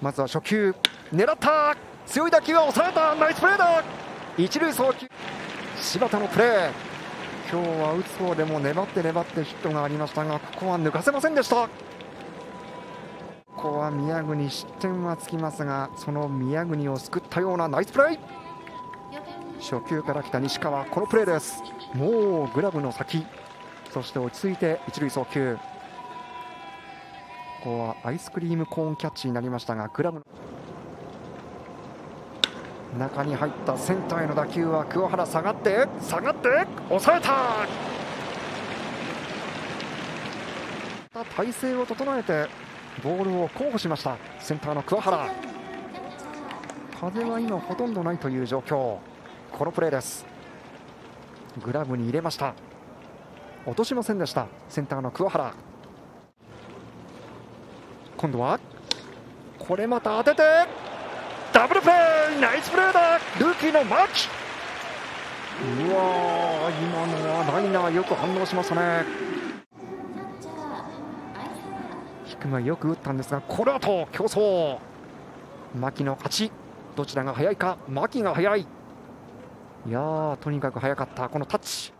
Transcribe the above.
まずは初球狙った強い打球は抑えたナイスプレーだ一塁送球柴田のプレー今日は打つ方でも粘って粘ってヒットがありましたがここは抜かせませんでした。ここは宮国失点はつきますがその宮国を救ったようなナイスプレー。初球から来た西川このプレーです。もうグラブの先。そして落ち着いて一塁送球。ここはアイスクリームコーンキャッチになりましたがグラブ中に入ったセンターへの打球は桑原下がって下がって抑えた！体勢を整えてボールを候補しましたセンターの桑原。風は今ほとんどないという状況。このプレーです。グラブに入れました。落としませんでしたセンターの桑原。今度は？これまた当てて！ダブルプレーナイスプレーだ！ルーキーの牧！うわ今のはライナーよく反応しましたね。低めよく打ったんですがこの後競争。牧の勝ち。どちらが速いか牧が速い。いやとにかく速かったこのタッチ